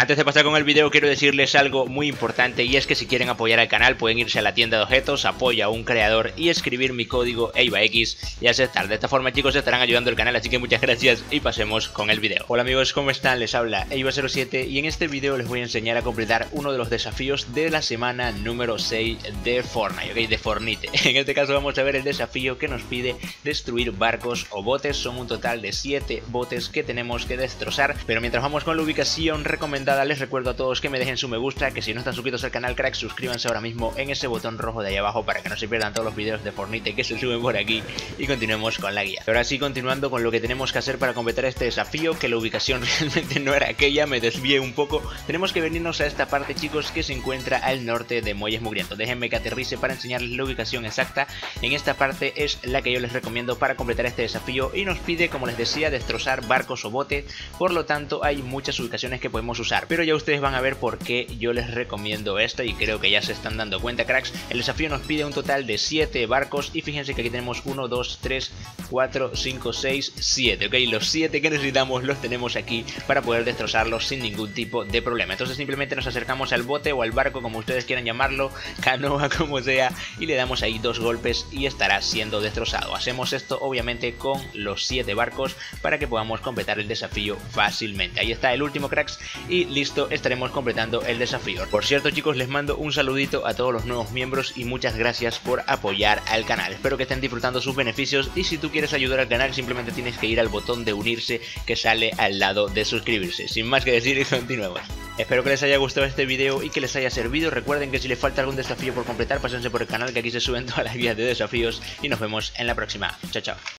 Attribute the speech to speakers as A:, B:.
A: Antes de pasar con el video quiero decirles algo muy importante y es que si quieren apoyar al canal pueden irse a la tienda de objetos, apoya a un creador y escribir mi código EIVAX y aceptar. De esta forma chicos estarán ayudando al canal así que muchas gracias y pasemos con el video. Hola amigos, ¿cómo están? Les habla EIVA07 y en este video les voy a enseñar a completar uno de los desafíos de la semana número 6 de Fortnite, ok, de Fornite. En este caso vamos a ver el desafío que nos pide destruir barcos o botes, son un total de 7 botes que tenemos que destrozar, pero mientras vamos con la ubicación les recuerdo a todos que me dejen su me gusta, que si no están suscritos al canal crack, suscríbanse ahora mismo en ese botón rojo de ahí abajo para que no se pierdan todos los videos de Fornite que se suben por aquí. Y continuemos con la guía. Ahora sí, continuando con lo que tenemos que hacer para completar este desafío, que la ubicación realmente no era aquella, me desvié un poco, tenemos que venirnos a esta parte chicos que se encuentra al norte de Muelles Mugrientos. Déjenme que aterrice para enseñarles la ubicación exacta, en esta parte es la que yo les recomiendo para completar este desafío y nos pide, como les decía, destrozar barcos o botes, por lo tanto hay muchas ubicaciones que podemos usar pero ya ustedes van a ver por qué yo les recomiendo esta y creo que ya se están dando cuenta cracks. El desafío nos pide un total de 7 barcos y fíjense que aquí tenemos 1, 2, 3, 4, 5, 6, 7, ok, los 7 que necesitamos los tenemos aquí para poder destrozarlos sin ningún tipo de problema. Entonces simplemente nos acercamos al bote o al barco como ustedes quieran llamarlo, canoa como sea y le damos ahí dos golpes y estará siendo destrozado. Hacemos esto obviamente con los 7 barcos para que podamos completar el desafío fácilmente. Ahí está el último cracks y listo, estaremos completando el desafío. Por cierto chicos, les mando un saludito a todos los nuevos miembros y muchas gracias por apoyar al canal. Espero que estén disfrutando sus beneficios y si tú quieres ayudar al canal simplemente tienes que ir al botón de unirse que sale al lado de suscribirse. Sin más que decir, continuemos. Espero que les haya gustado este video y que les haya servido. Recuerden que si les falta algún desafío por completar, pásense por el canal que aquí se suben todas las guías de desafíos y nos vemos en la próxima. Chao, chao.